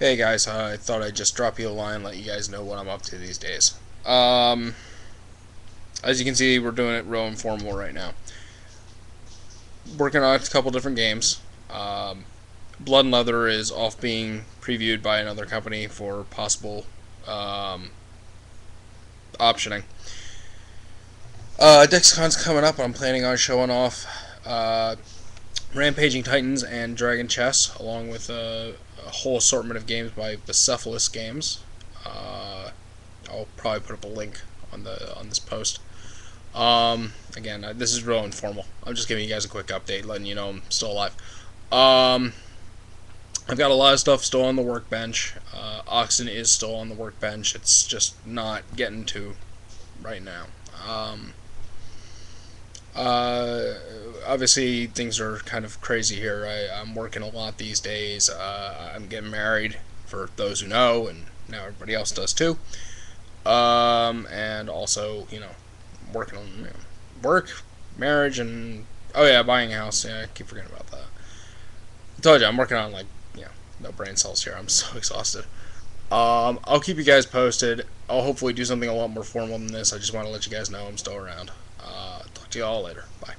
Hey guys, uh, I thought I'd just drop you a line, let you guys know what I'm up to these days. Um, as you can see, we're doing it real informal right now. Working on a couple different games. Um, Blood and Leather is off being previewed by another company for possible um, optioning. Uh, DexCon's coming up. I'm planning on showing off uh, Rampaging Titans and Dragon Chess, along with uh, a whole assortment of games by Bucephalus Games. Uh, I'll probably put up a link on the on this post. Um, again, uh, this is real informal. I'm just giving you guys a quick update, letting you know I'm still alive. Um, I've got a lot of stuff still on the workbench. Uh, Oxen is still on the workbench. It's just not getting to right now. Um, uh, obviously, things are kind of crazy here. I, I'm working a lot these days. Uh, I'm getting married, for those who know, and now everybody else does too. Um, and also, you know, working on you know, work, marriage, and oh yeah, buying a house. Yeah, I keep forgetting about that. I told you, I'm working on like, you know, no brain cells here. I'm so exhausted. Um, I'll keep you guys posted. I'll hopefully do something a lot more formal than this. I just want to let you guys know I'm still around. Uh, talk to you all later. Bye.